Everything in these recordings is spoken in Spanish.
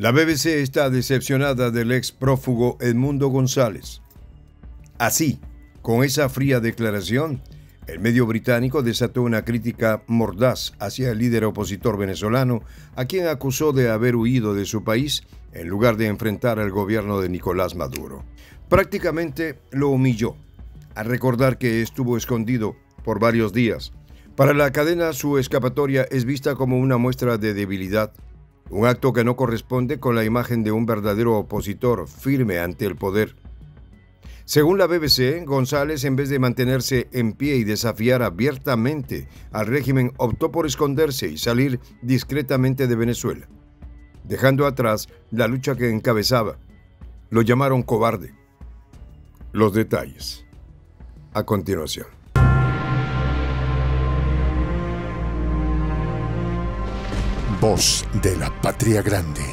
La BBC está decepcionada del ex prófugo Edmundo González. Así, con esa fría declaración, el medio británico desató una crítica mordaz hacia el líder opositor venezolano, a quien acusó de haber huido de su país en lugar de enfrentar al gobierno de Nicolás Maduro. Prácticamente lo humilló, al recordar que estuvo escondido por varios días. Para la cadena su escapatoria es vista como una muestra de debilidad un acto que no corresponde con la imagen de un verdadero opositor firme ante el poder. Según la BBC, González, en vez de mantenerse en pie y desafiar abiertamente al régimen, optó por esconderse y salir discretamente de Venezuela, dejando atrás la lucha que encabezaba. Lo llamaron cobarde. Los detalles. A continuación. Voz de la Patria Grande.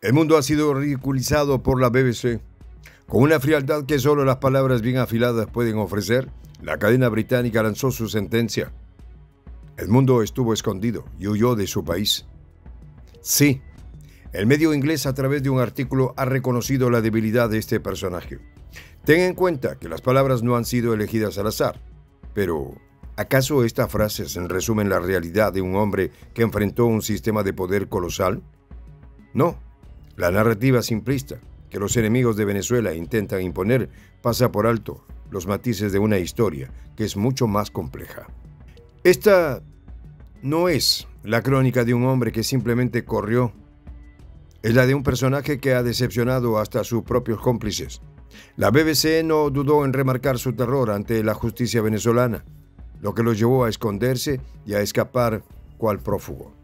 El mundo ha sido ridiculizado por la BBC. Con una frialdad que solo las palabras bien afiladas pueden ofrecer, la cadena británica lanzó su sentencia. El mundo estuvo escondido y huyó de su país. Sí, el medio inglés a través de un artículo ha reconocido la debilidad de este personaje. Ten en cuenta que las palabras no han sido elegidas al azar, pero ¿Acaso esta frase resumen la realidad de un hombre que enfrentó un sistema de poder colosal? No. La narrativa simplista que los enemigos de Venezuela intentan imponer pasa por alto los matices de una historia que es mucho más compleja. Esta no es la crónica de un hombre que simplemente corrió. Es la de un personaje que ha decepcionado hasta a sus propios cómplices. La BBC no dudó en remarcar su terror ante la justicia venezolana lo que lo llevó a esconderse y a escapar cual prófugo.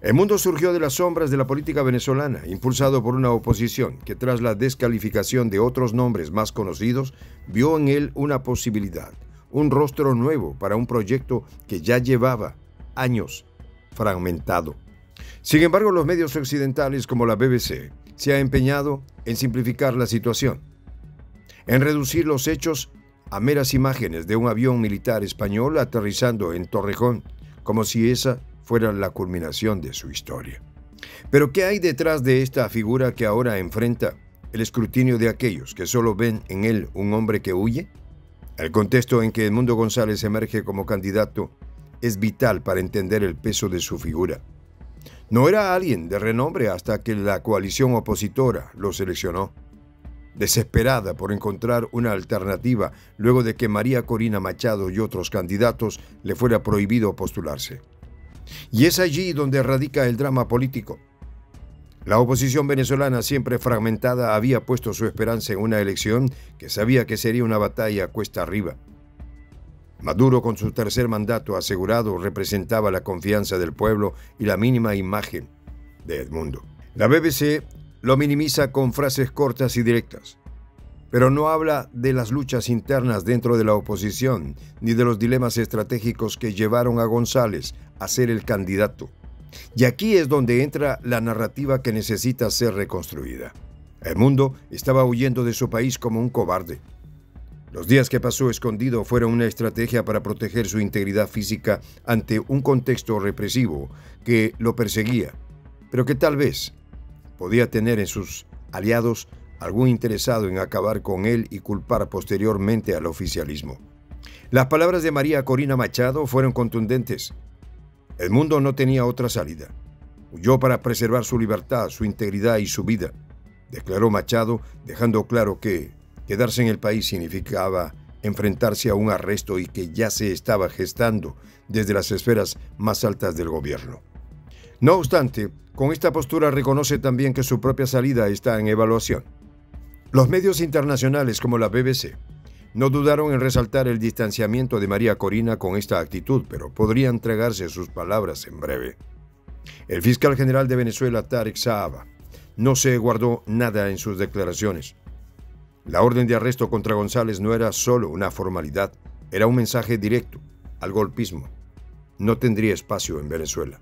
El mundo surgió de las sombras de la política venezolana, impulsado por una oposición que tras la descalificación de otros nombres más conocidos, vio en él una posibilidad, un rostro nuevo para un proyecto que ya llevaba años fragmentado. Sin embargo, los medios occidentales como la BBC se han empeñado en simplificar la situación, en reducir los hechos a meras imágenes de un avión militar español aterrizando en Torrejón, como si esa fuera la culminación de su historia. Pero ¿qué hay detrás de esta figura que ahora enfrenta el escrutinio de aquellos que solo ven en él un hombre que huye? El contexto en que Edmundo González emerge como candidato es vital para entender el peso de su figura. No era alguien de renombre hasta que la coalición opositora lo seleccionó desesperada por encontrar una alternativa luego de que María Corina Machado y otros candidatos le fuera prohibido postularse. Y es allí donde radica el drama político. La oposición venezolana, siempre fragmentada, había puesto su esperanza en una elección que sabía que sería una batalla cuesta arriba. Maduro, con su tercer mandato asegurado, representaba la confianza del pueblo y la mínima imagen de Edmundo. La BBC lo minimiza con frases cortas y directas, pero no habla de las luchas internas dentro de la oposición ni de los dilemas estratégicos que llevaron a González a ser el candidato. Y aquí es donde entra la narrativa que necesita ser reconstruida. El mundo estaba huyendo de su país como un cobarde. Los días que pasó escondido fueron una estrategia para proteger su integridad física ante un contexto represivo que lo perseguía, pero que tal vez podía tener en sus aliados algún interesado en acabar con él y culpar posteriormente al oficialismo. Las palabras de María Corina Machado fueron contundentes. El mundo no tenía otra salida. Huyó para preservar su libertad, su integridad y su vida, declaró Machado, dejando claro que quedarse en el país significaba enfrentarse a un arresto y que ya se estaba gestando desde las esferas más altas del gobierno. No obstante, con esta postura reconoce también que su propia salida está en evaluación. Los medios internacionales como la BBC no dudaron en resaltar el distanciamiento de María Corina con esta actitud, pero podría entregarse sus palabras en breve. El fiscal general de Venezuela, Tarek Saaba, no se guardó nada en sus declaraciones. La orden de arresto contra González no era solo una formalidad, era un mensaje directo al golpismo. No tendría espacio en Venezuela.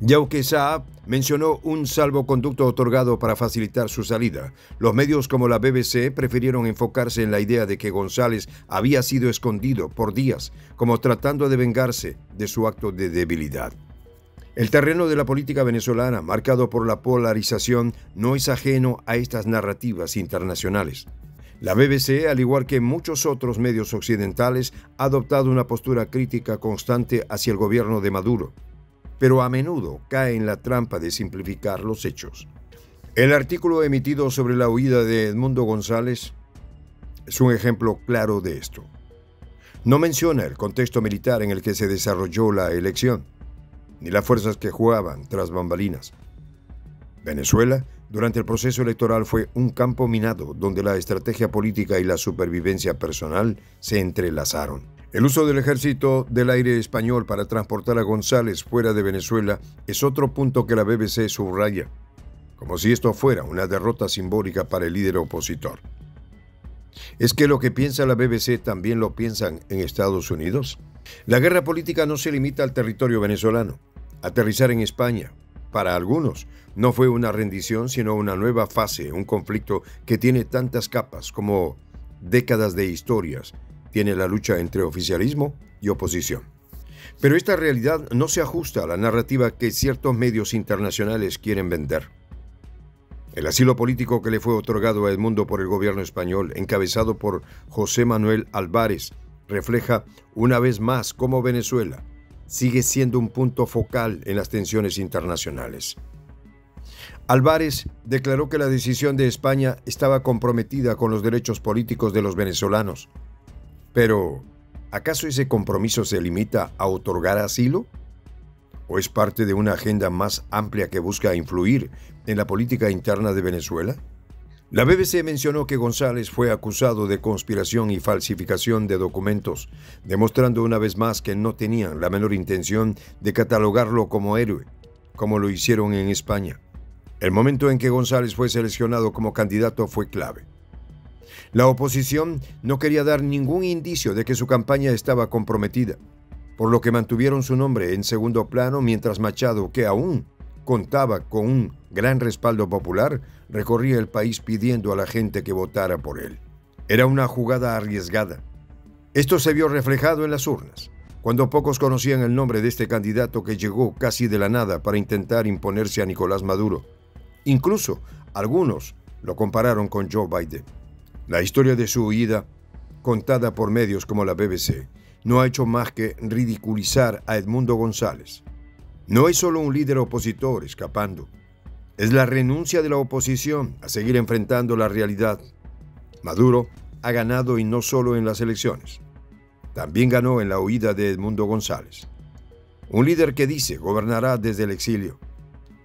Y aunque Saab mencionó un salvoconducto otorgado para facilitar su salida, los medios como la BBC prefirieron enfocarse en la idea de que González había sido escondido por días, como tratando de vengarse de su acto de debilidad. El terreno de la política venezolana, marcado por la polarización, no es ajeno a estas narrativas internacionales. La BBC, al igual que muchos otros medios occidentales, ha adoptado una postura crítica constante hacia el gobierno de Maduro, pero a menudo cae en la trampa de simplificar los hechos. El artículo emitido sobre la huida de Edmundo González es un ejemplo claro de esto. No menciona el contexto militar en el que se desarrolló la elección ni las fuerzas que jugaban tras bambalinas. Venezuela, durante el proceso electoral, fue un campo minado donde la estrategia política y la supervivencia personal se entrelazaron. El uso del ejército del aire español para transportar a González fuera de Venezuela es otro punto que la BBC subraya, como si esto fuera una derrota simbólica para el líder opositor. ¿Es que lo que piensa la BBC también lo piensan en Estados Unidos? La guerra política no se limita al territorio venezolano. Aterrizar en España, para algunos, no fue una rendición, sino una nueva fase, un conflicto que tiene tantas capas como décadas de historias, tiene la lucha entre oficialismo y oposición. Pero esta realidad no se ajusta a la narrativa que ciertos medios internacionales quieren vender. El asilo político que le fue otorgado a Edmundo por el gobierno español, encabezado por José Manuel Álvarez, refleja una vez más cómo Venezuela sigue siendo un punto focal en las tensiones internacionales. Álvarez declaró que la decisión de España estaba comprometida con los derechos políticos de los venezolanos. Pero, ¿acaso ese compromiso se limita a otorgar asilo? ¿O es parte de una agenda más amplia que busca influir en la política interna de Venezuela? La BBC mencionó que González fue acusado de conspiración y falsificación de documentos, demostrando una vez más que no tenían la menor intención de catalogarlo como héroe, como lo hicieron en España. El momento en que González fue seleccionado como candidato fue clave. La oposición no quería dar ningún indicio de que su campaña estaba comprometida, por lo que mantuvieron su nombre en segundo plano mientras Machado, que aún contaba con un gran respaldo popular, recorría el país pidiendo a la gente que votara por él. Era una jugada arriesgada. Esto se vio reflejado en las urnas, cuando pocos conocían el nombre de este candidato que llegó casi de la nada para intentar imponerse a Nicolás Maduro. Incluso algunos lo compararon con Joe Biden. La historia de su huida, contada por medios como la BBC, no ha hecho más que ridiculizar a Edmundo González, no es solo un líder opositor escapando, es la renuncia de la oposición a seguir enfrentando la realidad. Maduro ha ganado y no solo en las elecciones, también ganó en la huida de Edmundo González. Un líder que dice gobernará desde el exilio.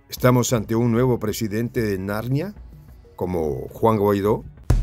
¿Estamos ante un nuevo presidente de Narnia, como Juan Guaidó?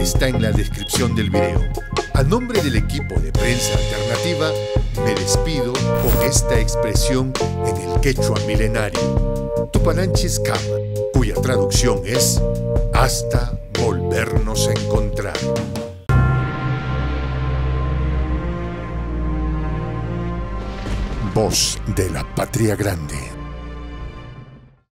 está en la descripción del video. A nombre del equipo de prensa alternativa, me despido con esta expresión en el quechua milenario, Tupananchis Kama, cuya traducción es hasta volvernos a encontrar. Voz de la Patria Grande.